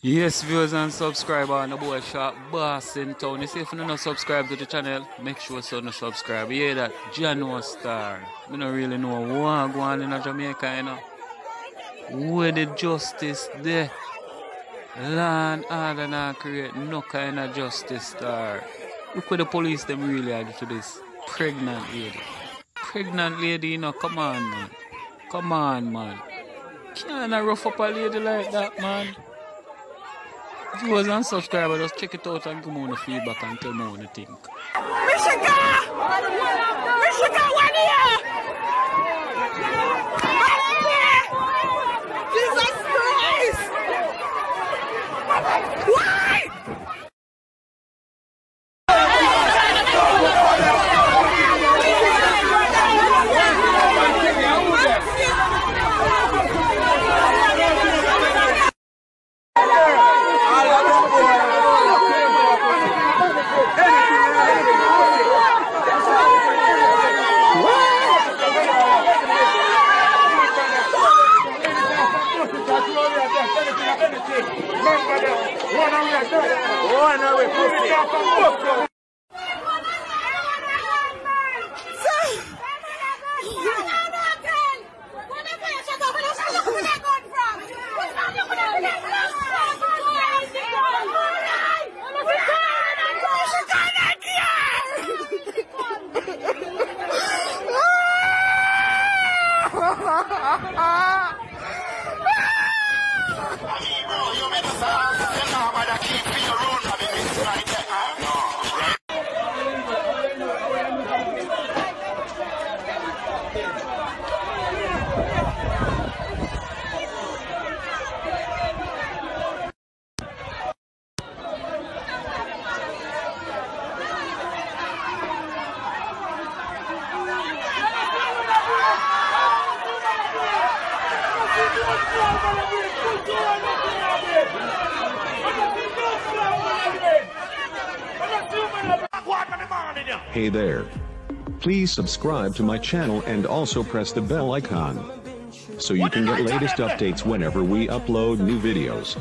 Yes, viewers and subscribers, on the boy Short Boss in town. You see, if you don't subscribe to the channel, make sure you to subscribe. You hear that? Jano Star. I don't really know what going on in Jamaica, you know. Where the justice there? Land order not create no kind of justice star. Look what the police them really add to this. Pregnant lady. Pregnant lady, you know, come on, man. Come on, man. Can't rough up a lady like that, man. Viewers and subscribers, just check it out and give me the feedback and tell me what you think. Michigan! Michigan, one here! One hour, one hour, Hey there. Please subscribe to my channel and also press the bell icon. So you can get latest updates whenever we upload new videos.